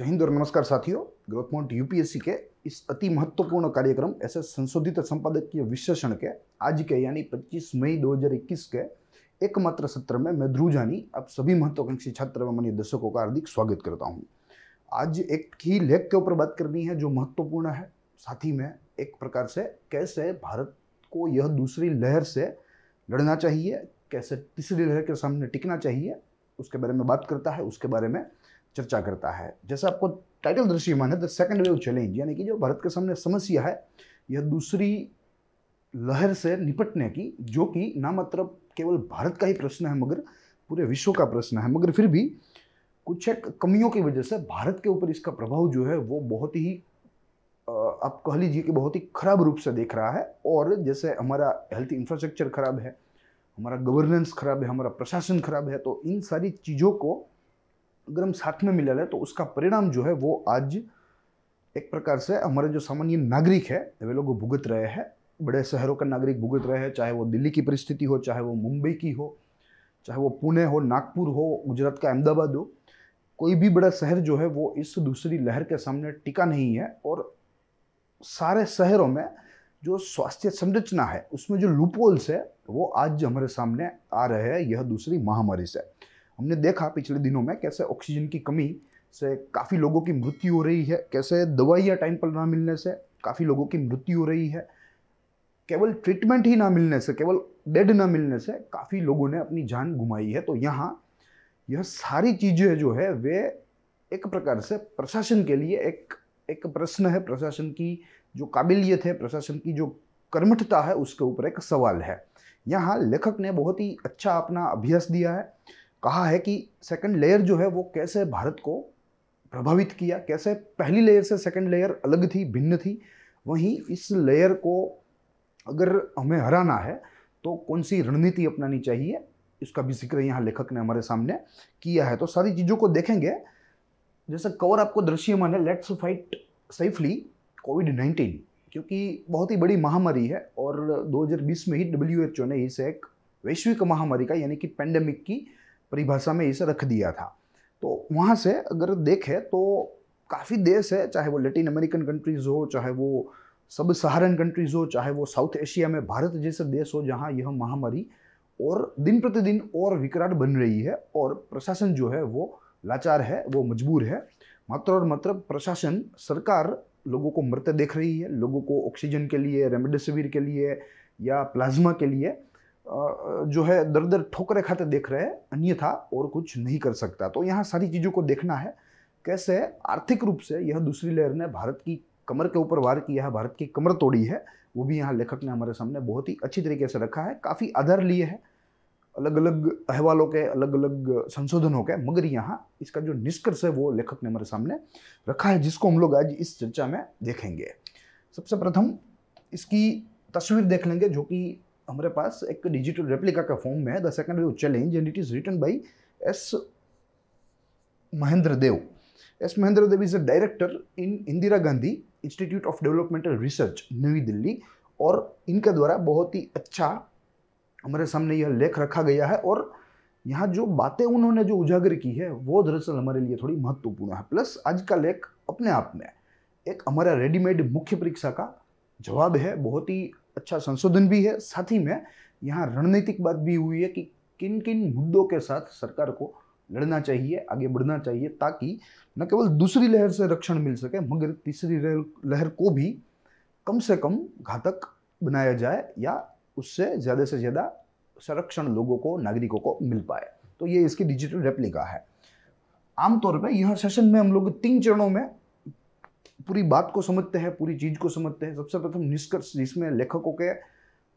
जय हिंद और नमस्कार साथियों। ग्रोथ पॉइंट यूपीएससी के इस अति महत्वपूर्ण कार्यक्रम ऐसे संशोधित संपादकीय विश्लेषण के, आज के यानी 25 मई 2021 के एकमात्र सत्र में मैं ध्रुव जानी, आप सभी महत्वाकांक्षी छात्र एवं अन्य दर्शकों का हार्दिक स्वागत करता हूँ। आज एक ही लेख के ऊपर बात करनी है जो महत्वपूर्ण है। साथ ही में एक प्रकार से कैसे भारत को यह दूसरी लहर से लड़ना चाहिए, कैसे तीसरी लहर के सामने टिकना चाहिए, उसके बारे में बात करता है। उसके बारे में चर्चा करता है। जैसे आपको टाइटल दृश्यमान है द सेकेंड वेव चैलेंज यानी कि जो भारत के सामने समस्या है, यह दूसरी लहर से निपटने की, जो कि ना मात्र केवल भारत का ही प्रश्न है, मगर पूरे विश्व का प्रश्न है। मगर फिर भी कुछ एक कमियों की वजह से भारत के ऊपर इसका प्रभाव जो है, वो बहुत ही आप कह लीजिए कि बहुत ही खराब रूप से देख रहा है। और जैसे हमारा हेल्थ इंफ्रास्ट्रक्चर खराब है, हमारा गवर्नेंस खराब है, हमारा प्रशासन खराब है तो इन सारी चीज़ों को अगर हम साथ में मिला लें तो उसका परिणाम जो है, वो आज एक प्रकार से हमारे जो सामान्य नागरिक है, वे लोग भुगत रहे हैं। बड़े शहरों का नागरिक भुगत रहे हैं, चाहे वो दिल्ली की परिस्थिति हो, चाहे वो मुंबई की हो, चाहे वो पुणे हो, नागपुर हो, गुजरात का अहमदाबाद हो। कोई भी बड़ा शहर जो है, वो इस दूसरी लहर के सामने टिका नहीं है और सारे शहरों में जो स्वास्थ्य संरचना है, उसमें जो लूपोल्स है, वो आज हमारे सामने आ रहे हैं, यह दूसरी महामारी से। हमने देखा पिछले दिनों में कैसे ऑक्सीजन की कमी से काफ़ी लोगों की मृत्यु हो रही है, कैसे दवाइयाँ टाइम पर ना मिलने से काफ़ी लोगों की मृत्यु हो रही है। केवल ट्रीटमेंट ही ना मिलने से, केवल बेड ना मिलने से काफ़ी लोगों ने अपनी जान घुमाई है। तो यहाँ यह सारी चीज़ें जो है, वे एक प्रकार से प्रशासन के लिए एक एक प्रश्न है। प्रशासन की जो काबिलियत है, प्रशासन की जो कर्मठता है, उसके ऊपर एक सवाल है। यहाँ लेखक ने बहुत ही अच्छा अपना अभ्यास दिया है। कहा है कि सेकंड लेयर जो है वो कैसे भारत को प्रभावित किया, कैसे पहली लेयर से सेकंड लेयर अलग थी, भिन्न थी, वहीं इस लेयर को अगर हमें हराना है तो कौन सी रणनीति अपनानी चाहिए? इसका भी ज़िक्र यहाँ लेखक ने हमारे सामने किया है। तो सारी चीज़ों को देखेंगे। जैसे कवर आपको दृश्यमान है let's fight safely Covid nineteen क्योंकि बहुत ही बड़ी महामारी है और 2020 में ही WHO ने इसे एक वैश्विक महामारी का, यानी कि पेंडेमिक की परिभाषा में इसे रख दिया था। तो वहाँ से अगर देखें तो काफ़ी देश है, चाहे वो लेटिन अमेरिकन कंट्रीज़ हो, चाहे वो सब सहारन कंट्रीज़ हो, चाहे वो साउथ एशिया में भारत जैसे देश हो जहाँ यह महामारी और दिन प्रतिदिन और विकराट बन रही है और प्रशासन जो है वो लाचार है, वो मजबूर है। मात्र और मात्र प्रशासन, सरकार लोगों को मरते देख रही है, लोगों को ऑक्सीजन के लिए रेमडेसिविर के लिए या प्लाज्मा के लिए। जो है दर दर ठोकरे खाते देख रहे हैं अन्यथा और कुछ नहीं कर सकता। तो यहाँ सारी चीज़ों को देखना है, कैसे आर्थिक रूप से यह दूसरी लहर ने भारत की कमर के ऊपर वार किया है, भारत की कमर तोड़ी है, वो भी यहाँ लेखक ने हमारे सामने बहुत ही अच्छी तरीके से रखा है, काफ़ी आधार लिए है अलग अलग अहवालों के अलग अलग संशोधनों के, मगर यहाँ इसका जो निष्कर्ष है वो लेखक ने हमारे सामने रखा है, जिसको हम लोग आज इस चर्चा में देखेंगे। सबसे प्रथम इसकी तस्वीर देख लेंगे जो कि हमारे पास एक डिजिटल रेप्लिका का फॉर्म में है the second wave challenge and it is written by S Mahendra Dev S Mahendra Dev is a director in Indira Gandhi institute of developmental research New Delhi और इनके द्वारा बहुत ही अच्छा हमारे सामने यह लेख रखा गया है, और यहाँ जो बातें उन्होंने जो उजागर की है, वो दरअसल हमारे लिए थोड़ी महत्वपूर्ण है। प्लस आज का लेख अपने आप में एक हमारा रेडीमेड मुख्य परीक्षा का जवाब है, बहुत ही अच्छा संशोधन भी है, साथ ही में यहाँ रणनीतिक बात भी हुई है कि किन किन मुद्दों के साथ सरकार को लड़ना चाहिए, आगे बढ़ना चाहिए ताकि न केवल दूसरी लहर से रक्षण मिल सके, मगर तीसरी लहर को भी कम से कम घातक बनाया जाए या उससे ज़्यादा से ज़्यादा संरक्षण लोगों को, नागरिकों को मिल पाए। तो ये इसकी डिजिटल रेप्लिका है। आमतौर पर यह सेशन में हम लोग तीन चरणों में पूरी बात को समझते हैं, पूरी चीज़ को समझते हैं। सबसे प्रथम निष्कर्ष जिसमें लेखकों के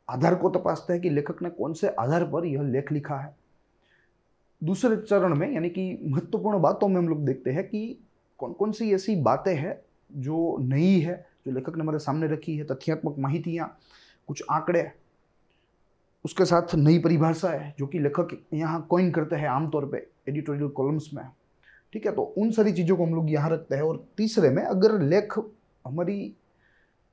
आधार को तपासते हैं कि लेखक ने कौन से आधार पर यह लेख लिखा है। दूसरे चरण में, यानी कि महत्वपूर्ण बातों में हम लोग देखते हैं कि कौन कौन सी ऐसी बातें हैं जो नई है, जो लेखक ने हमारे सामने रखी है, तथ्यात्मक माहितियाँ, कुछ आंकड़े। उसके साथ नई परिभाषा है, जो कि लेखक यहाँ कॉइन करते हैं आमतौर पे एडिटोरियल कॉलम्स में। ठीक है तो उन सारी चीज़ों को हम लोग यहाँ रखते हैं। और तीसरे में अगर लेख हमारी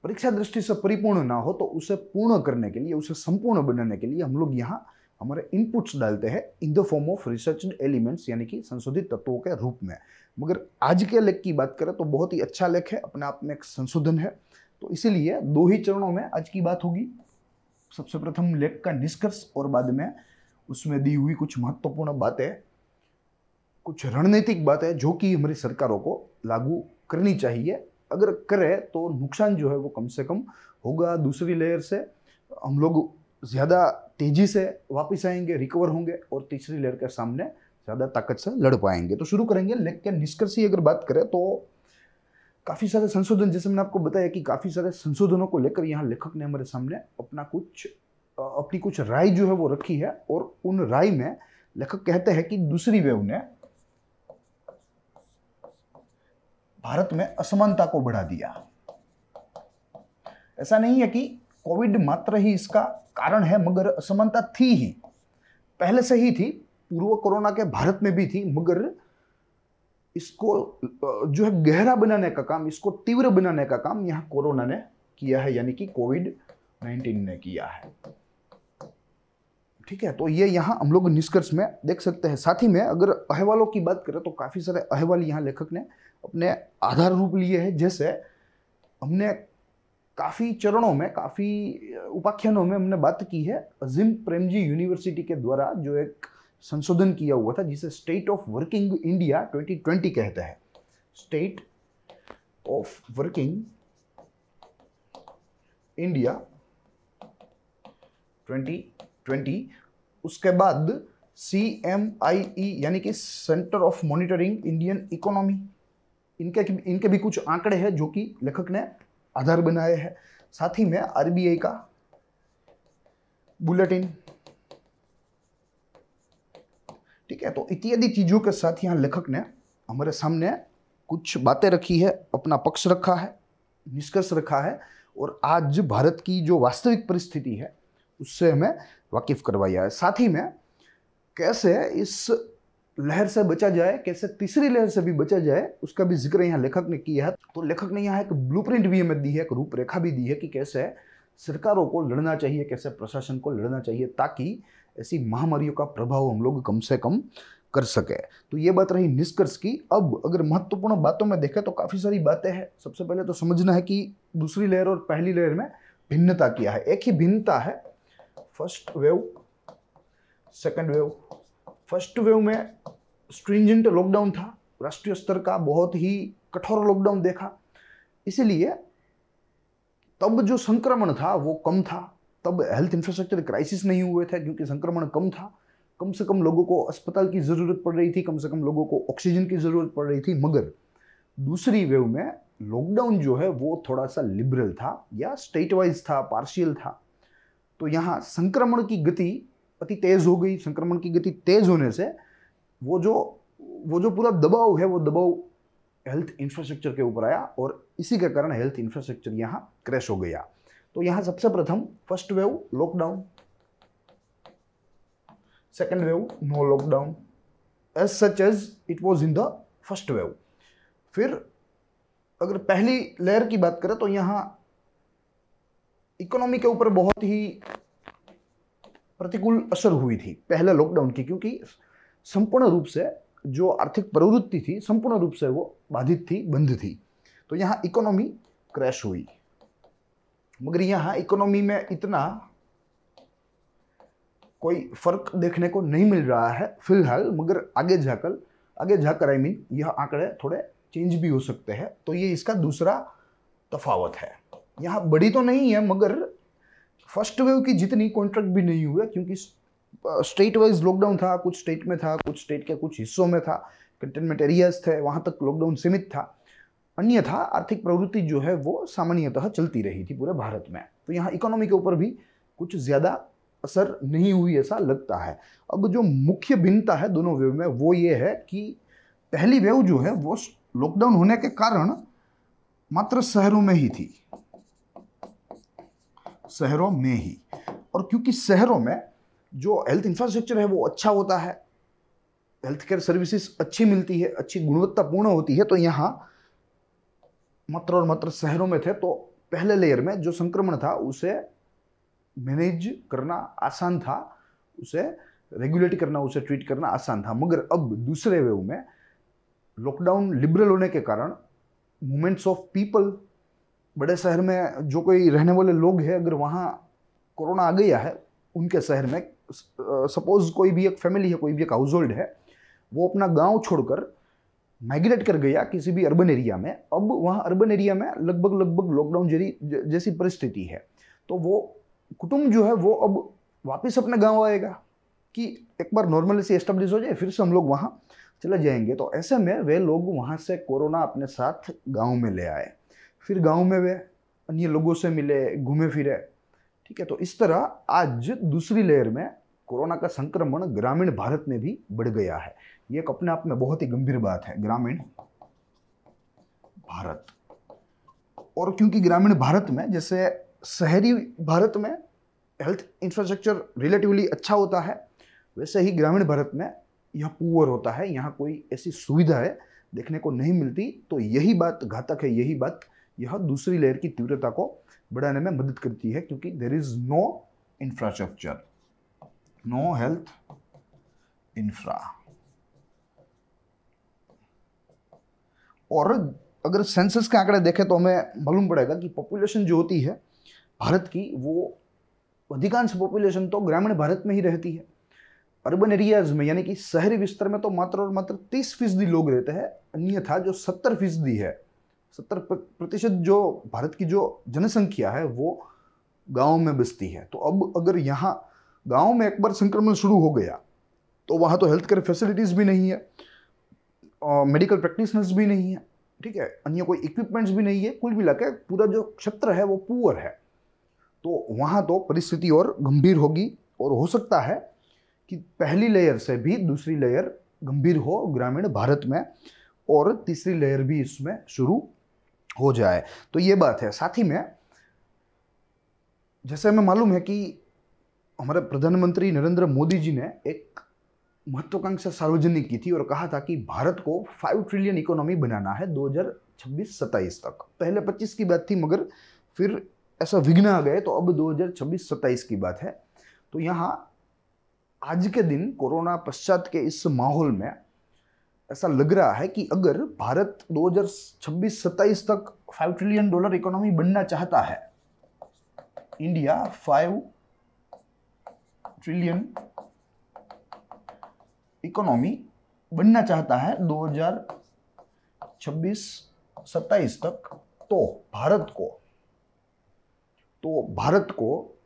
परीक्षा दृष्टि से परिपूर्ण ना हो तो उसे पूर्ण करने के लिए, उसे संपूर्ण बनाने के लिए हम लोग यहाँ हमारे इनपुट्स डालते हैं in the form of research elements यानी कि संशोधित तत्वों के रूप में। मगर आज के लेख की बात करें तो बहुत ही अच्छा लेख है, अपने आप में एक संशोधन है। तो इसीलिए दो ही चरणों में आज की बात होगी। सबसे प्रथम लेख का निष्कर्ष, और बाद में उसमें दी हुई कुछ महत्वपूर्ण बातें। कुछ रणनीतिक बातें जो कि हमारी सरकारों को लागू करनी चाहिए। अगर करे तो नुकसान जो है वो कम से कम होगा दूसरी लेयर से। हम लोग ज़्यादा तेज़ी से वापस आएँगे रिकवर होंगे और तीसरी लेयर के सामने ज़्यादा ताकत से लड़ पाएँगे। तो शुरू करेंगे, लेकिन निष्कर्ष ही अगर बात करें तो काफ़ी सारे संशोधन, जैसे मैंने आपको बताया कि काफ़ी सारे संशोधनों को लेकर यहाँ लेखक ने हमारे सामने अपना कुछ अपनी कुछ राय जो है वो रखी है और उन राय में लेखक कहते हैं कि दूसरी वेव ने भारत में असमानता को बढ़ा दिया। ऐसा नहीं है कि कोविड मात्र ही इसका कारण है, मगर असमानता थी ही। पहले से ही थी, पूर्व कोरोना के भारत में भी थी, मगर इसको, जो है गहरा बनाने का काम, इसको तीव्र बनाने का काम यहाँ कोरोना ने किया है, यानी कि कोविड 19 ने किया है। ठीक है तो ये यहाँ हम लोग निष्कर्ष में देख सकते हैं। साथ ही में अगर अहवालों की बात करें तो काफ़ी सारे अहवाल यहाँ लेखक ने अपने आधार रूप लिए हैं, जैसे हमने काफ़ी चरणों में, काफ़ी उपाख्यानों में हमने बात की है, अजीम प्रेमजी यूनिवर्सिटी के द्वारा जो एक संशोधन किया हुआ था, जिसे स्टेट ऑफ़ वर्किंग इंडिया 2020 कहते हैं। स्टेट ऑफ़ वर्किंग इंडिया 2020 उसके बाद सी एम आई ई यानी कि centre of monitoring Indian economy इनके इनके भी कुछ आंकड़े हैं जो कि लेखक ने आधार बनाए हैं। साथ ही में आरबीआई का बुलेटिन। ठीक है तो इत्यादि चीज़ों के साथ यहाँ लेखक ने हमारे सामने कुछ बातें रखी है, अपना पक्ष रखा है, निष्कर्ष रखा है, और आज भारत की जो वास्तविक परिस्थिति है, उससे हमें वाकिफ करवाया है। साथ ही में कैसे इस लहर से बचा जाए, कैसे तीसरी लहर से भी बचा जाए, उसका भी ज़िक्र यहाँ लेखक ने किया है। तो लेखक ने यहाँ एक ब्लूप्रिंट भी हमें दी है, एक रूपरेखा भी दी है कि कैसे सरकारों को लड़ना चाहिए, कैसे प्रशासन को लड़ना चाहिए ताकि ऐसी महामारियों का प्रभाव हम लोग कम से कम कर सके। तो ये बात रही निष्कर्ष की। अब अगर महत्वपूर्ण बातों में देखें तो काफ़ी सारी बातें हैं। सबसे पहले तो समझना है कि दूसरी लेयर और पहली लेयर में भिन्नता क्या है। एक ही भिन्नता है first wave second wave first wave में स्ट्रिंजेंट लॉकडाउन था, राष्ट्रीय स्तर का बहुत ही कठोर लॉकडाउन देखा। इसीलिए तब जो संक्रमण था, वो कम था। तब हेल्थ इंफ्रास्ट्रक्चर क्राइसिस नहीं हुए थे, क्योंकि संक्रमण कम था। कम से कम लोगों को अस्पताल की ज़रूरत पड़ रही थी, कम से कम लोगों को ऑक्सीजन की ज़रूरत पड़ रही थी। मगर दूसरी वेव में लॉकडाउन जो है, वो थोड़ा सा लिबरल था या स्टेट वाइज था पार्शियल था। तो यहाँ संक्रमण की गति अति तेज हो गई, संक्रमण की गति तेज होने से वो जो वो जो पूरा दबाव है, वो दबाव हेल्थ इंफ्रास्ट्रक्चर के ऊपर आया और इसी के कारण हेल्थ इंफ्रास्ट्रक्चर यहाँ क्रैश हो गया। तो यहाँ सबसे प्रथम first wave lockdown second wave no lockdown as such as it was in the first wave फिर अगर पहली लेयर की बात करें तो यहाँ इकोनॉमी के ऊपर बहुत ही प्रतिकूल असर हुई थी पहले लॉकडाउन की, क्योंकि संपूर्ण रूप से जो आर्थिक प्रवृत्ति थी, संपूर्ण रूप से वो बाधित थी, बंद थी। तो यहाँ इकोनॉमी क्रैश हुई। मगर यहाँ इकोनॉमी में इतना कोई फ़र्क देखने को नहीं मिल रहा है फ़िलहाल, मगर आगे जाकर आगे जाकर आई मीन यह आंकड़े थोड़े चेंज भी हो सकते हैं। तो ये इसका दूसरा तफावत है। यहाँ बड़ी तो नहीं है, मगर फ़र्स्ट वेव की जितनी कॉन्ट्रैक्ट भी नहीं हुआ क्योंकि स्टेट वाइज लॉकडाउन था, कुछ स्टेट में था, कुछ स्टेट के कुछ हिस्सों में था कंटेनमेंट एरियाज़ थे, वहाँ तक लॉकडाउन सीमित था। अन्यथा आर्थिक प्रवृत्ति जो है, वो सामान्यतः चलती रही थी पूरे भारत में। तो यहाँ इकोनॉमी के ऊपर भी कुछ ज़्यादा असर नहीं हुई ऐसा लगता है। अब जो मुख्य भिन्नता है दोनों वेव में, वो ये है कि पहली वेव जो है, वो लॉकडाउन होने के कारण मात्र शहरों में ही थी। शहरों में ही। और क्योंकि शहरों में जो हेल्थ इंफ्रास्ट्रक्चर है, वो अच्छा होता है। हेल्थ केयर सर्विसेज़ अच्छी मिलती है, अच्छी गुणवत्तापूर्ण होती है। तो यहाँ मात्र और मात्र शहरों में थे तो पहले लेयर में जो संक्रमण था, उसे मैनेज करना आसान था। उसे रेगुलेट करना, उसे ट्रीट करना आसान था। मगर अब दूसरे वेव में लॉकडाउन लिबरल होने के कारण मूवमेंट्स ऑफ़ पीपल बड़े शहर में जो कोई रहने वाले लोग हैं, अगर वहाँ कोरोना आ गया है, उनके शहर में सपोज़ कोई भी एक फैमिली है, कोई भी एक हाउस होल्ड है, वो अपना गाँव छोड़कर माइग्रेट कर गया किसी भी अर्बन एरिया में, अब वहाँ अर्बन एरिया में लगभग लगभग लॉकडाउन जरी जैसी परिस्थिति है तो वो कुटुंब जो है, वो अब वापस अपने गाँव आएगा कि एक बार नॉर्मली से एस्टेब्लिश हो जाए, फिर से हम लोग वहाँ चले जाएँगे। तो ऐसे में वे लोग वहाँ से कोरोना अपने साथ गाँव में ले आए। फिर गाँव में वे अन्य लोगों से मिले, घूमे फिरे। ठीक है तो इस तरह आज दूसरी लेयर में कोरोना का संक्रमण ग्रामीण भारत में भी बढ़ गया है। ये एक अपने आप में बहुत ही गंभीर बात है, ग्रामीण भारत। और क्योंकि ग्रामीण भारत में, जैसे शहरी भारत में हेल्थ इंफ्रास्ट्रक्चर रिलेटिवली अच्छा होता है, वैसे ही ग्रामीण भारत में यह पुअर होता है। यहाँ कोई ऐसी सुविधा है, देखने को नहीं मिलती तो यही बात घातक है, यही बात यह दूसरी लेयर की तीव्रता को बढ़ाने में मदद करती है क्योंकि there is no infrastructure no health infra और अगर सेंसस के आंकड़े देखें तो हमें मालूम पड़ेगा कि पॉपुलेशन जो होती है, भारत की वो अधिकांश पॉपुलेशन तो ग्रामीण भारत में ही रहती है। अर्बन एरियाज़ में, यानी कि शहरी विस्तार में तो मात्र और मात्र तीस फ़ीसदी लोग रहते हैं, अन्यथा जो सत्तर फ़ीसदी है सत्तर प्रतिशत जो भारत की जो जनसंख्या है, वो गाँव में बसती है। तो अब अगर यहाँ गाँव में एक बार संक्रमण शुरू हो गया तो वहाँ तो हेल्थ केयर फैसिलिटीज़ भी नहीं है मेडिकल प्रैक्टिशनर्स भी नहीं है, ठीक है? अन्य कोई इक्विपमेंट्स भी नहीं है, कुल मिला के पूरा जो क्षेत्र है, वो पुअर है। तो वहाँ तो परिस्थिति और गंभीर होगी, और हो सकता है कि पहली लेयर से भी दूसरी लेयर गंभीर हो ग्रामीण भारत में, और तीसरी लेयर भी इसमें शुरू हो जाए। तो ये बात है। साथ ही में, जैसे हमें मालूम है कि हमारे प्रधानमंत्री नरेंद्र मोदी जी ने एक महत्वाकांक्षा सार्वजनिक की थी और कहा था कि भारत को फाइव ट्रिलियन इकोनॉमी बनाना है 2026-27 तक। पहले 25 की बात थी, मगर फिर ऐसा विघ्न आ गए तो अब 2026-27 की बात है। तो यहाँ आज के दिन कोरोना पश्चात के इस माहौल में ऐसा लग रहा है कि अगर भारत 2026-27 तक फाइव ट्रिलियन डॉलर इकोनॉमी बनना चाहता है इंडिया फाइव ट्रिलियन इकोनॉमी बनना चाहता है 2026-27 तक तो भारत को तो भारत को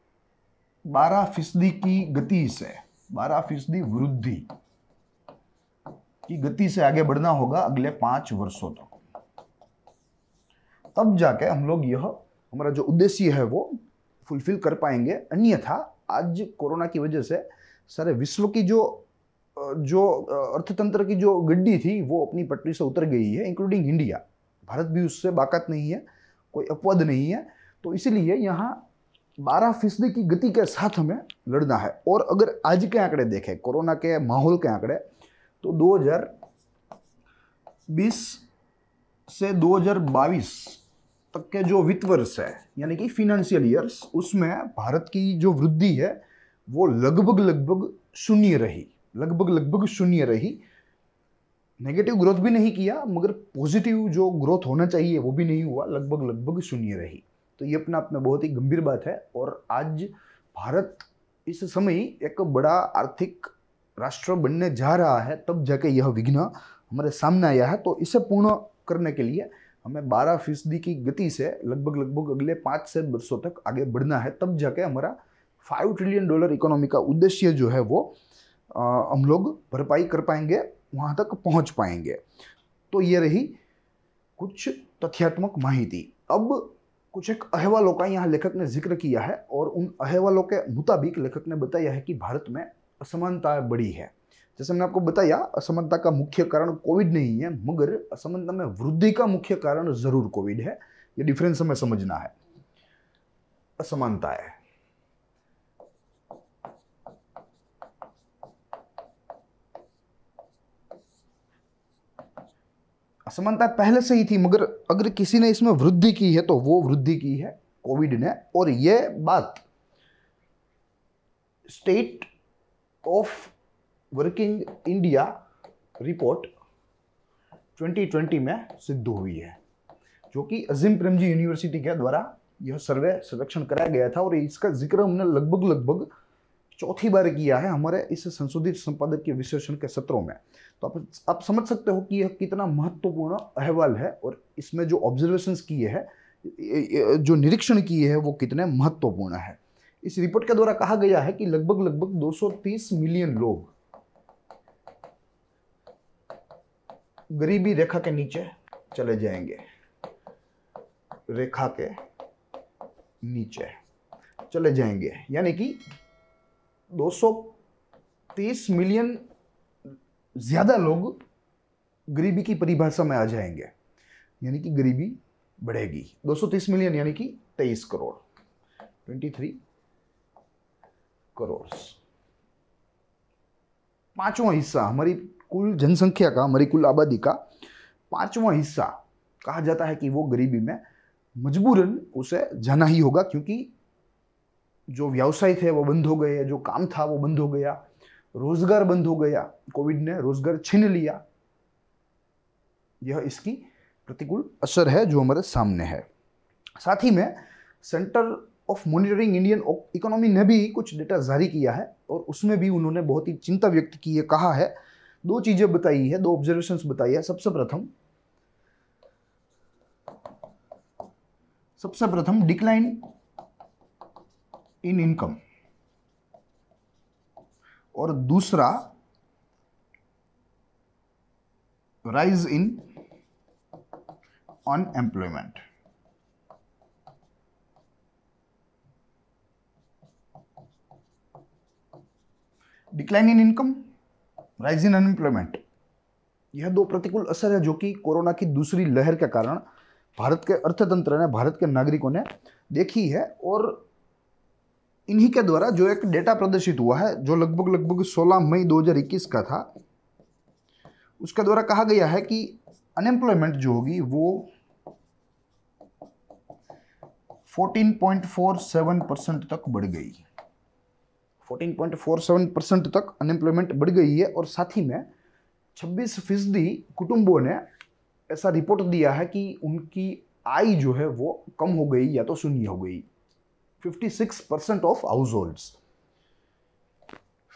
12 फ़ीसदी की गति से 12 फ़ीसदी वृद्धि की गति से आगे बढ़ना होगा अगले पाँच वर्षों तक। तब जाके हम लोग यह, हमारा जो उद्देश्य है वो फुलफिल कर पाएँगे। अन्यथा आज कोरोना की वजह से सारे विश्व की जो जो, अर्थतंत्र की जो गड्डी थी, वो अपनी पटरी से उतर गई है इंक्लूडिंग इंडिया भारत भी उससे बाकत नहीं है, कोई अपवाद नहीं है। तो इसीलिए यहाँ बारह फ़ीसदी की गति के साथ हमें लड़ना है। और अगर आज के आंकड़े देखें, कोरोना के माहौल के आंकड़े तो 2020 से 2022 तक के जो वित्त वर्ष है, यानी कि फिनेंशियल ईयर्स उसमें भारत की जो वृद्धि है, वो लगभग लगभग शून्य रही, लगभग लगभग शून्य रही। नेगेटिव ग्रोथ भी नहीं किया, मगर पॉजिटिव जो ग्रोथ होना चाहिए, वो भी नहीं हुआ, लगभग लगभग शून्य रही। तो ये अपना आप में बहुत ही गंभीर बात है, और आज भारत इस समय एक बड़ा आर्थिक राष्ट्र बनने जा रहा है, तब जाके यह विघ्न हमारे सामने आया है। तो इसे पूर्ण करने के लिए हमें 12 फ़ीसदी की गति से लगभग लगभग अगले पाँच से वर्षों तक आगे बढ़ना है। तब जाके हमारा फाइव ट्रिलियन डॉलर इकोनॉमी का उद्देश्य जो है वो हम लोग भरपाई कर पाएँगे, वहाँ तक पहुँच पाएँगे। तो ये रही कुछ तथ्यात्मक माहिती। अब कुछ एक अहवालों का यहाँ लेखक ने ज़िक्र किया है और उन अहवालों के मुताबिक लेखक ने बताया है कि भारत में असमानता बड़ी है। जैसे मैंने आपको बताया, असमानता का मुख्य कारण कोविड नहीं है, मगर असमानता में वृद्धि का मुख्य कारण ज़रूर कोविड है। ये डिफरेंस हमें समझना है। असमानता है। असमानता पहले से ही थी, मगर अगर किसी ने इसमें वृद्धि की है तो वो वृद्धि की है कोविड ने। और ये बात state of working India report 2020 में सिद्ध हुई है, जो कि अजीम प्रेमजी यूनिवर्सिटी के द्वारा यह सर्वे सर्वेक्षण कराया गया था और इसका ज़िक्र हमने लगभग लगभग चौथी बार किया है हमारे इस संशोधित संपादक के विश्लेषण के सत्रों में। तो आप आप समझ सकते हो कि यह कितना महत्वपूर्ण अहवाल है और इसमें जो ऑब्जर्वेशंस किए हैं जो निरीक्षण किए हैं, वो कितने महत्वपूर्ण है। इस रिपोर्ट के द्वारा कहा गया है कि लगभग लगभग 230 मिलियन लोग गरीबी रेखा के नीचे चले जाएँगे। रेखा के नीचे चले जाएँगे। यानी कि 230 मिलियन ज़्यादा लोग गरीबी की परिभाषा में आ जाएँगे। यानी कि गरीबी बढ़ेगी। 230 मिलियन, यानी कि 23 करोड़। 23 करोड़ पांचवा हिस्सा, हमारी कुल जनसंख्या का, हमारी कुल आबादी का, पांचवा हिस्सा कहा जाता है कि वो गरीबी में मजबूरन उसे जाना ही होगा क्योंकि जो व्यवसाय थे वो बंद हो गए, जो काम था वो बंद हो गया, रोज़गार बंद हो गया, कोविड ने रोज़गार छीन लिया। यह इसकी प्रतिकूल असर है जो हमारे सामने है। साथ ही में centre of monitoring Indian economy ने भी कुछ डेटा जारी किया है और उसमें भी उन्होंने बहुत ही चिंता व्यक्त की है कहा है। दो चीज़ें बताई है, दो ऑब्जर्वेशंस बताई है। सबसे प्रथम सबसे प्रथम डिक्लाइन इन इनकम और दूसरा rise in unemployment decline in income rise in unemployment यह दो प्रतिकूल असर है जो कि कोरोना की दूसरी लहर के कारण भारत के अर्थतंत्र ने, भारत के नागरिकों ने देखी है और इन्हीं के द्वारा जो एक डेटा प्रदर्शित हुआ है, जो लगभग लगभग 16 मई 2021 का था, उसके द्वारा कहा गया है कि अनएम्प्लॉयमेंट जो होगी वो 14.47 परसेंट तक बढ़ गई। 14.47 परसेंट तक अनएम्प्लॉयमेंट बढ़ गई है और साथ ही में 26 फ़ीसदी कुटुंबों ने ऐसा रिपोर्ट दिया है कि उनकी आय जो है वो कम हो गई या तो शून्य हो गई। 56 percent of household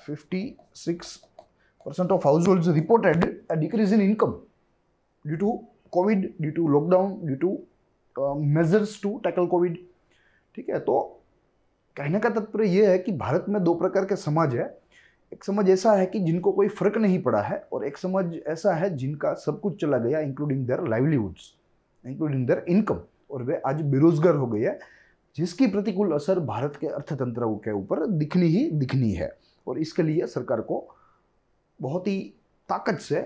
fifty six percent of household reported a decrease in income due to Covid due to lockdown due to measures to tackle Covid ठीक है तो कहने का तात्पर्य यह है कि भारत में दो प्रकार के समाज है। एक समझ ऐसा है कि जिनको कोई फ़र्क नहीं पड़ा है और एक समझ ऐसा है जिनका सब कुछ चला गया including their livelihoods including their income और वे आज बेरोजगार हो गए हैं, जिसकी प्रतिकूल असर भारत के अर्थतंत्र के ऊपर दिखनी ही दिखनी है। और इसके लिए सरकार को बहुत ही ताकत से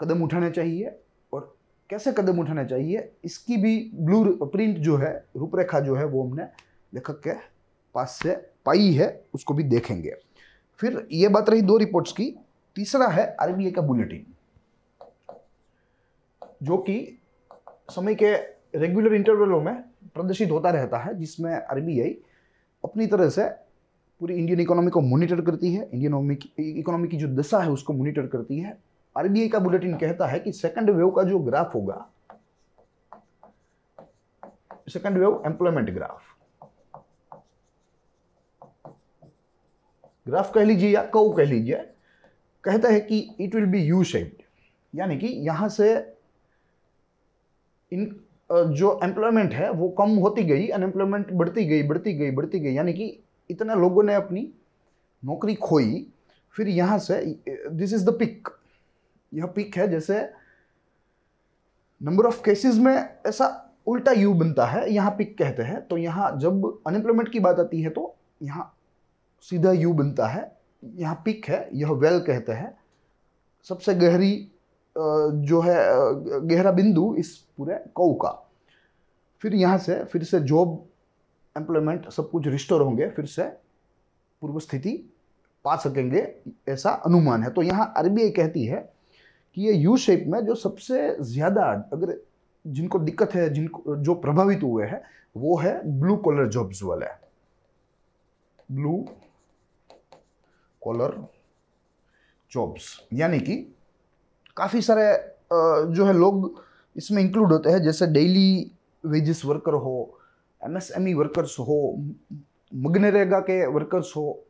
कदम उठाने चाहिए। और कैसे कदम उठाने चाहिए, इसकी भी ब्लू प्रिंट जो है, रूपरेखा जो है वो हमने लेखक के पास से पाई है, उसको भी देखेंगे। फिर ये बात रही दो रिपोर्ट्स की, तीसरा है आरबीआई का बुलेटिन, जो कि समय के रेगुलर इंटरवलों में प्रदर्शित होता रहता है, जिसमें आरबीआई अपनी तरह से पूरी इंडियन इकोनॉमी को मॉनिटर करती है इंडियन इकोनॉमी की जो दशा है, उसको मॉनिटर करती है। आरबीआई का बुलेटिन कहता है कि सेकंड वेव का जो ग्राफ होगा second wave employment graph graph कह लीजिए या कौ कह लीजिए, कहता है कि it will be U shaped यानी कि यहाँ से इन जो एम्प्लॉयमेंट है, वो कम होती गई अनएम्प्लॉयमेंट बढ़ती गई बढ़ती गई बढ़ती गई। यानी कि इतना लोगों ने अपनी नौकरी खोई, फिर यहाँ से दिस इज़ द पिक यह पिक है, जैसे नंबर ऑफ़ केसेस में ऐसा उल्टा यू बनता है, यहाँ पिक कहते हैं। तो यहाँ जब अनएम्प्लॉयमेंट की बात आती है तो यहाँ सीधा यू बनता है, यहाँ पिक है, यह वेल कहते हैं। सबसे गहरी जो है गहरा बिंदु इस पूरे कौ का। फिर यहाँ से, फिर से जॉब, एम्प्लॉयमेंट सब कुछ रिस्टोर होंगे, फिर से पूर्व स्थिति पा सकेंगे, ऐसा अनुमान है। तो यहाँ आरबीआई कहती है कि ये यू शेप में जो सबसे ज़्यादा, अगर जिनको दिक्कत है, जिनको, जो प्रभावित हुए हैं, वो है ब्लू कॉलर जॉब्स वाले। ब्लू कॉलर जॉब्स यानी कि काफ़ी सारे जो है लोग इसमें इंक्लूड होते हैं, जैसे डेली वेजेस वर्कर हो एमएसएमई वर्कर्स हो मगनरेगा के वर्कर्स हो,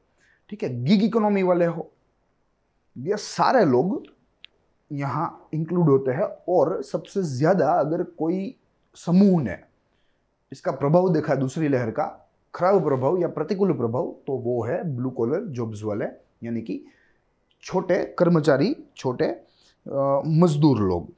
ठीक है गिग इकोनॉमी वाले हो। ये सारे लोग यहाँ इंक्लूड होते हैं और सबसे ज़्यादा अगर कोई समूह ने इसका प्रभाव देखा दूसरी लहर का, खराब प्रभाव या प्रतिकूल प्रभाव तो वो है ब्लू कॉलर जॉब्स वाले। यानी कि छोटे कर्मचारी छोटे मजदूर लोग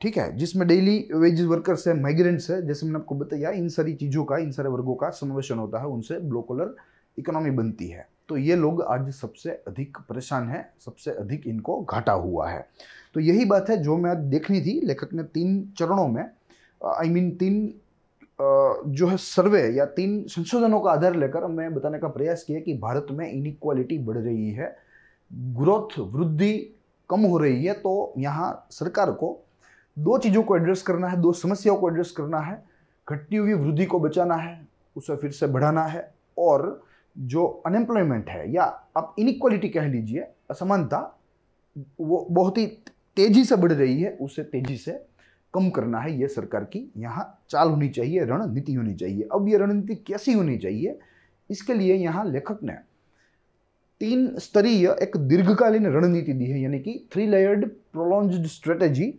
ठीक है? जिसमें डेली वेज वर्कर्स है माइग्रेंट्स है जैसे मैंने आपको बताया इन सारी चीज़ों का इन सारे वर्गों का समावेशन होता है उनसे ब्लू कॉलर इकोनॉमी बनती है। तो ये लोग आज सबसे अधिक परेशान है सबसे अधिक इनको घाटा हुआ है। तो यही बात है जो मैं आज देखनी थी लेखक ने तीन चरणों में आई I मीन mean, तीन जो है सर्वे या तीन संशोधनों का आधार लेकर मैं बताने का प्रयास किया कि भारत में इनक्वालिटी बढ़ रही है ग्रोथ वृद्धि कम हो रही है तो यहाँ सरकार को दो चीज़ों को एड्रेस करना है, दो समस्याओं को एड्रेस करना है, घटती हुई वृद्धि को बचाना है, उसे फिर से बढ़ाना है और जो अनएम्प्लॉयमेंट है या आप इनक्वालिटी कह लीजिए, असमानता, वो बहुत ही तेज़ी से बढ़ रही है, उसे तेज़ी से कम करना है ये सरकार की यहाँ चाल होनी चाहिए, रणनीति होनी चाहिए। अब ये रणनीति कैसी होनी चाहिए? इसके लिए यहाँ लेखक ने तीन स्तरीय एक दीर्घकालीन रणनीति दी है, यानी कि थ्री लेयर्ड प्रोलॉन्ज स्ट्रेटेजी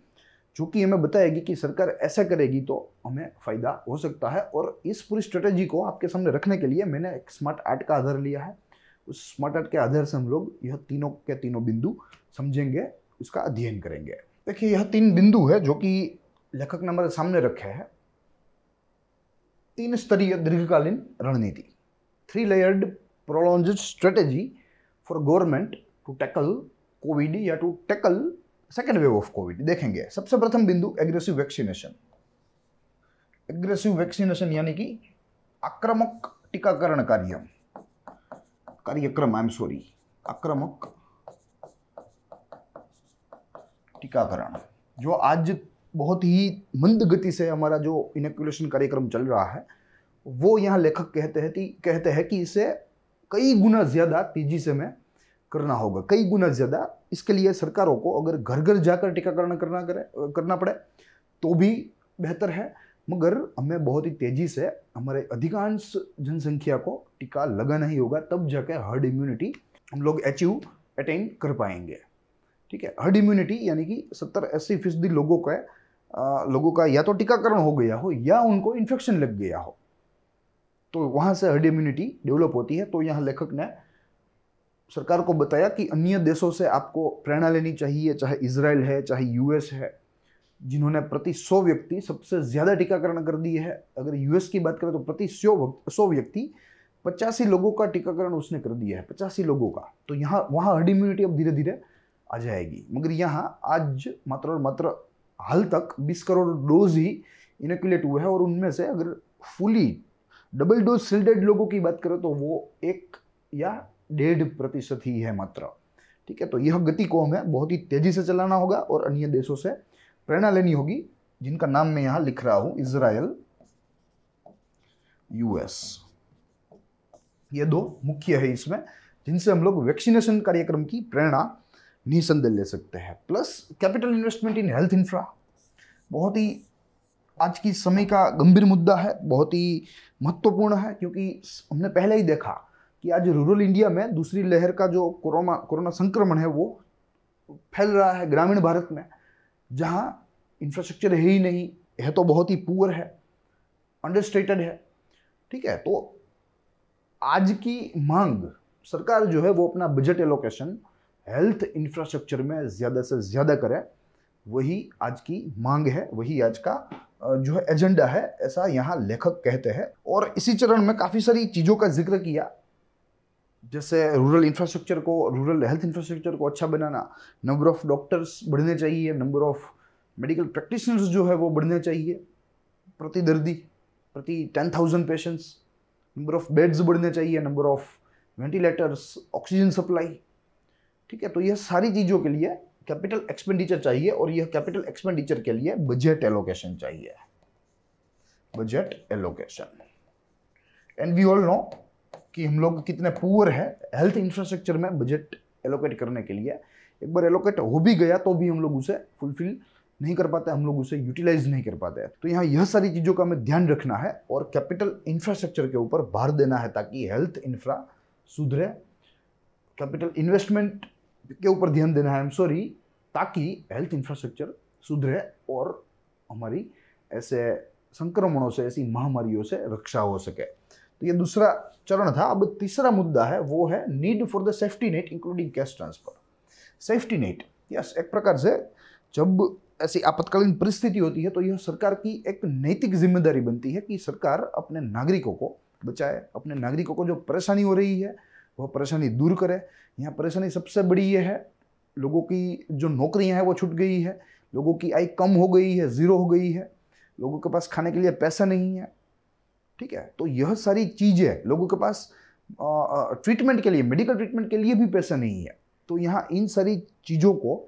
जो कि हमें बताएगी कि सरकार ऐसा करेगी तो हमें फ़ायदा हो सकता है। और इस पूरी स्ट्रेटेजी को आपके सामने रखने के लिए मैंने एक स्मार्ट आर्ट का आधार लिया है। उस स्मार्ट आर्ट के आधार से हम लोग यह तीनों के तीनों बिंदु समझेंगे, उसका अध्ययन करेंगे। देखिए, यह तीन बिंदु है जो कि लेखक ने हमारे सामने रखे हैं। तीन स्तरीय दीर्घकालीन रणनीति। Three layered prolonged strategy for government to tackle covid या to tackle second wave of covid देखेंगे, सबसे प्रथम बिंदु एग्रेसिव वैक्सीनेशन एग्रेसिव वैक्सीनेशन यानी कि आक्रामक टीकाकरण कार्य कार्यक्रम आई एम सॉरी आक्रामक टीकाकरण। जो आज बहुत ही मंद गति से हमारा जो इनोकुलेशन कार्यक्रम चल रहा है, वो यहाँ लेखक कहते हैं कहते हैं कि इसे कई गुना ज़्यादा तेज़ी से मैं करना होगा। कई गुना ज़्यादा इसके लिए सरकारों को अगर घर घर जाकर टीकाकरण करना करे, करना पड़े तो भी बेहतर है। मगर हमें बहुत ही तेज़ी से हमारे अधिकांश जनसंख्या को टीका लगाना ही होगा, तब जाके हर्ड इम्यूनिटी हम लोग अचीव अटेन कर पाएँगे। ठीक है हर्ड इम्यूनिटी यानी कि सत्तर अस्सी फ़ीसदी लोगों का लोगों का या तो टीकाकरण हो गया हो या उनको इन्फेक्शन लग गया हो तो वहाँ से हर्ड इम्यूनिटी डेवलप होती है। तो यहाँ लेखक ने सरकार को बताया कि अन्य देशों से आपको प्रेरणा लेनी चाहिए, चाहे इसराइल है, चाहे यूएस है, जिन्होंने प्रति सौ व्यक्ति सबसे ज़्यादा टीकाकरण कर दिए है। अगर यूएस की बात करें तो प्रति सौ सौ व्यक्ति पचासी लोगों का टीकाकरण उसने कर दिया है, पचासी लोगों का। तो यहाँ, वहाँ हर्ड इम्यूनिटी अब धीरे धीरे आ जाएगी। मगर यहाँ आज मात्र और मात्र हाल तक 20 करोड़ डोज ही इनोकुलेट हुए हैं और उनमें से अगर फुली डबल डोज सिल्डेड लोगों की बात करें तो वो एक या डेढ़ प्रतिशत ही है मात्र। ठीक है तो यह गति को हमें बहुत ही तेज़ी से चलाना होगा और अन्य देशों से प्रेरणा लेनी होगी, जिनका नाम मैं यहाँ लिख रहा हूँ इसराइल यूएस। ये दो मुख्य है इसमें, जिनसे हम लोग वैक्सीनेशन कार्यक्रम की प्रेरणा निसंदेह ले सकते हैं। Plus capital investment in health infra बहुत ही आज की समय का गंभीर मुद्दा है, बहुत ही महत्वपूर्ण है, क्योंकि हमने पहले ही देखा कि आज रूरल इंडिया में दूसरी लहर का जो कोरोना कोरोना संक्रमण है, वो फैल रहा है ग्रामीण भारत में, जहाँ इंफ्रास्ट्रक्चर है ही नहीं है तो बहुत ही पुअर है अंडरस्टेटेड है। ठीक है तो आज की मांग सरकार जो है, वो अपना बजट एलोकेशन हेल्थ इंफ्रास्ट्रक्चर में ज़्यादा से ज़्यादा करें, वही आज की मांग है, वही आज का जो है एजेंडा है, ऐसा यहाँ लेखक कहते हैं। और इसी चरण में काफ़ी सारी चीज़ों का ज़िक्र किया, जैसे रूरल इंफ्रास्ट्रक्चर को रूरल हेल्थ इंफ्रास्ट्रक्चर को अच्छा बनाना नंबर ऑफ़ डॉक्टर्स बढ़ने चाहिए नंबर ऑफ़ मेडिकल प्रैक्टिशनर्स जो है वो बढ़ने चाहिए, प्रति दर्दी, प्रति ten thousand patients number of beds बढ़ने चाहिए number of ventilators oxygen supply ठीक है? तो यह सारी चीज़ों के लिए कैपिटल एक्सपेंडिचर चाहिए और यह कैपिटल एक्सपेंडिचर के लिए बजट एलोकेशन चाहिए। Budget allocation and we all know कि हम लोग कितने पुअर है हेल्थ इंफ्रास्ट्रक्चर में बजट एलोकेट करने के लिए। एक बार एलोकेट हो भी गया तो भी हम लोग उसे फुलफिल नहीं कर पाते, हम लोग उसे यूटिलाइज नहीं कर पाते। तो यहाँ यह सारी चीज़ों का हमें ध्यान रखना है और कैपिटल इंफ्रास्ट्रक्चर के ऊपर भार देना है ताकि हेल्थ इंफ्रा सुधरे। कैपिटल इन्वेस्टमेंट के ऊपर ध्यान देना है आई एम सॉरी ताकि हेल्थ इंफ्रास्ट्रक्चर सुधरे और हमारी ऐसे संक्रमणों से, ऐसी महामारियों से रक्षा हो सके। तो ये दूसरा चरण था। अब तीसरा मुद्दा है, वो है need for the safety net including cash transfer safety net yes एक प्रकार से जब ऐसी आपातकालीन परिस्थिति होती है तो यह सरकार की एक नैतिक ज़िम्मेदारी बनती है कि सरकार अपने नागरिकों को बचाए, अपने नागरिकों को जो परेशानी हो रही है वह परेशानी दूर करे। यहाँ परेशानी सबसे बड़ी ये है, लोगों की जो नौकरियाँ हैं वो छूट गई है, लोगों की आय कम हो गई है, ज़ीरो हो गई है, लोगों के पास खाने के लिए पैसा नहीं है, ठीक है? तो यह सारी चीज़ें लोगों के पास ट्रीटमेंट के लिए मेडिकल ट्रीटमेंट के लिए भी पैसा नहीं है। तो यहाँ इन सारी चीज़ों को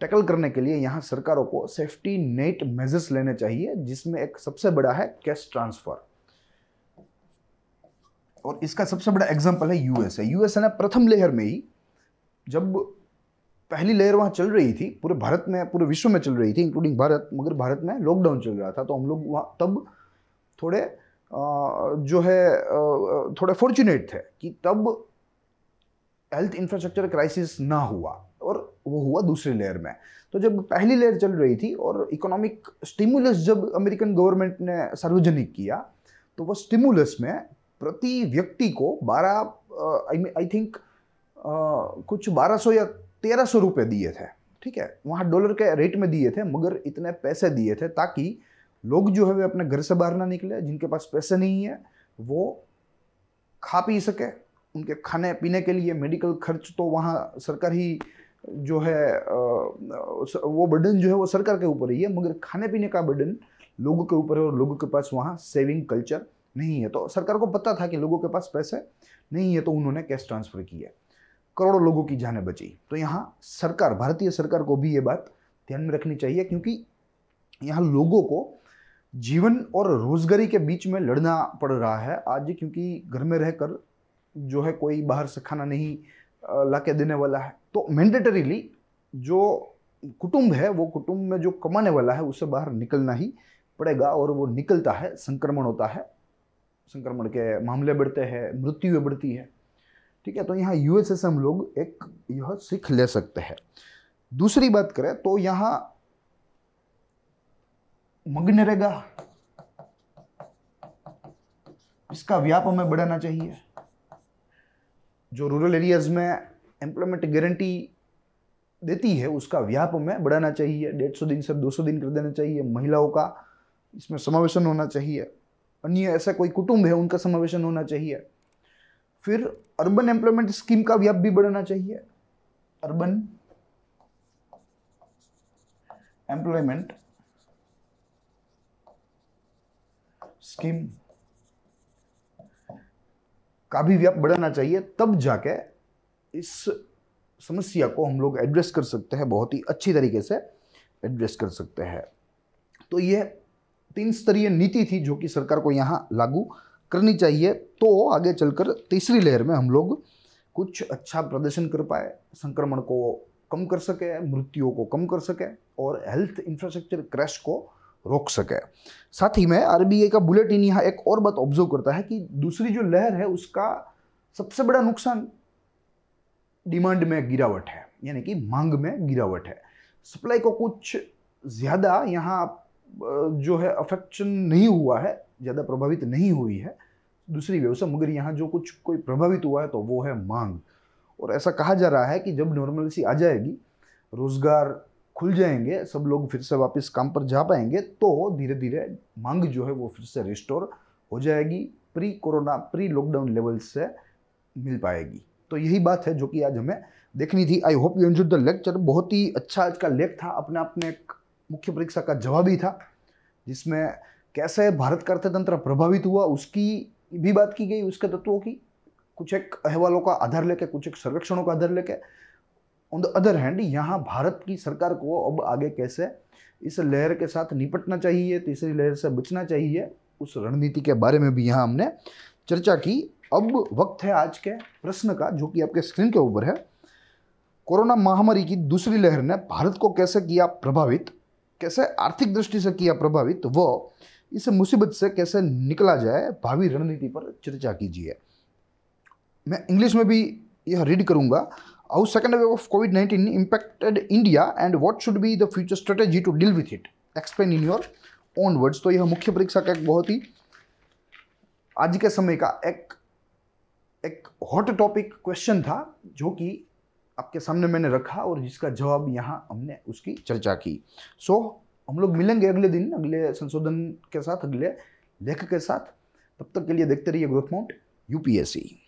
टैकल करने के लिए यहाँ सरकारों को सेफ्टी नेट मेजर्स लेने चाहिए, जिसमें एक सबसे बड़ा है कैश ट्रांसफ़र और इसका सबसे बड़ा एग्ज़ाम्पल है यूएसए यूएसए ने, प्रथम लेयर में ही जब पहली लेयर वहाँ चल रही थी, पूरे भारत में, पूरे विश्व में चल रही थी इंक्लूडिंग भारत, मगर भारत में लॉकडाउन चल रहा था तो हम लोग वहाँ तब थोड़े जो है थोड़े फॉर्चुनेट थे कि तब हेल्थ इंफ्रास्ट्रक्चर क्राइसिस ना हुआ और वो हुआ दूसरी लेयर में। तो जब पहली लेयर चल रही थी और इकोनॉमिक स्टिमुलस जब अमेरिकन गवर्नमेंट ने सार्वजनिक किया तो वो स्टिमुलस में प्रति व्यक्ति को बारह आई मीन आई थिंक कुछ बारह सौ या तेरह सौ रुपये दिए थे, ठीक है? वहाँ डॉलर के रेट में दिए थे, मगर इतने पैसे दिए थे ताकि लोग जो है वे अपने घर से बाहर ना निकले, जिनके पास पैसे नहीं है, वो खा पी सके, उनके खाने पीने के लिए मेडिकल खर्च तो वहाँ सरकार ही जो है वो बर्डन जो है वो सरकार के ऊपर ही है, मगर खाने पीने का बर्डन लोगों के ऊपर है और लोगों के पास वहाँ सेविंग कल्चर नहीं है। तो सरकार को पता था कि लोगों के पास पैसे नहीं है तो उन्होंने कैश ट्रांसफ़र किया करोड़ों लोगों की जानें बची। तो यहाँ सरकार, भारतीय सरकार को भी ये बात ध्यान में रखनी चाहिए, क्योंकि यहाँ लोगों को जीवन और रोजगारी के बीच में लड़ना पड़ रहा है आज, क्योंकि घर में रहकर जो है कोई बाहर से खाना नहीं ला के देने वाला है। तो मैंडेटरीली जो कुटुंब है, वो कुटुंब में जो कमाने वाला है, उसे बाहर निकलना ही पड़ेगा और वो निकलता है, संक्रमण होता है। संक्रमण के मामले बढ़ते हैं मृत्यु बढ़ती है। ठीक है तो यहाँ यूएसए से हम लोग एक यह सीख ले सकते हैं। दूसरी बात करें तो यहाँ मगनरेगा, इसका व्याप हमें बढ़ाना चाहिए। जो रूरल एरियाज़ में एम्प्लॉयमेंट गारंटी देती है, उसका व्याप हमें बढ़ाना चाहिए। डेढ़ सौ दिन से दो सौ दिन कर देना चाहिए। महिलाओं का इसमें समावेशन होना चाहिए। अन्य ऐसा कोई कुटुंब है, उनका समावेशन होना चाहिए। फिर अर्बन एम्प्लॉयमेंट स्कीम का व्याप भी बढ़ाना चाहिए। अर्बन एम्प्लॉयमेंट स्कीम का भी व्याप बढ़ाना चाहिए, तब जाके इस समस्या को हम लोग एड्रेस कर सकते हैं, बहुत ही अच्छी तरीके से एड्रेस कर सकते हैं। तो यह तीन स्तरीय नीति थी जो कि सरकार को यहाँ लागू करनी चाहिए। तो आगे चलकर तीसरी लहर में हम लोग कुछ अच्छा प्रदर्शन कर पाए, संक्रमण को कम कर सके, मृत्युओं को कम कर सके और हेल्थ इंफ्रास्ट्रक्चर क्रैश को रोक सके। साथ ही में आरबीआई का बुलेटिन यहाँ एक और बात ऑब्ज़र्व करता है कि दूसरी जो लहर है उसका सबसे बड़ा नुकसान डिमांड में गिरावट है, यानी कि मांग में गिरावट है। सप्लाई को कुछ ज़्यादा यहाँ जो है अफेक्शन नहीं हुआ है, ज़्यादा प्रभावित नहीं हुई है। दूसरी व्यवसाय मगर यहाँ जो कुछ कोई प्रभावित हुआ है तो वो है मांग। और ऐसा कहा जा रहा है कि जब नॉर्मलिसी आ जाएगी, रोज़गार खुल जाएँगे, सब लोग फिर से वापस काम पर जा पाएँगे तो धीरे धीरे मांग जो है वो फिर से रिस्टोर हो जाएगी pre corona pre lockdown level से मिल पाएगी। तो यही बात है जो कि आज हमें देखनी थी। I hope you enjoy the lecture बहुत ही अच्छा आज का लेख था। अपने एक मुख्य परीक्षा का जवाब था, जिसमें कैसे भारत का अर्थतंत्र प्रभावित हुआ, उसकी भी बात की गई, उसके तत्वों की। कुछ एक अहवालों का आधार लेके, कुछ एक सर्वेक्षणों का आधार लेके। ऑन द अदर हैंड यहाँ भारत की सरकार को अब आगे कैसे इस लहर के साथ निपटना चाहिए, तीसरी लहर से बचना चाहिए, उस रणनीति के बारे में भी यहाँ हमने चर्चा की। अब वक्त है आज के प्रश्न का, जो कि आपके स्क्रीन के ऊपर है। कोरोना महामारी की दूसरी लहर ने भारत को कैसे किया प्रभावित? कैसे आर्थिक दृष्टि से किया प्रभावित, वो इस मुसीबत से कैसे निकला जाए, भावी रणनीति पर चर्चा कीजिए। मैं इंग्लिश में भी यह रीड करूँगा। How second wave of covid nineteen impacted India and what should be the future strategy to deal with it explain in your own words तो यह मुख्य परीक्षा का एक बहुत ही आज के समय का एक एक हॉट टॉपिक क्वेश्चन था, जो कि आपके सामने मैंने रखा और जिसका जवाब यहाँ हमने उसकी चर्चा की। सो so, हम लोग मिलेंगे अगले दिन अगले संशोधन के साथ अगले लेख के साथ। तब तक के लिए देखते रहिए ग्रोथ माउंट यूपीएससी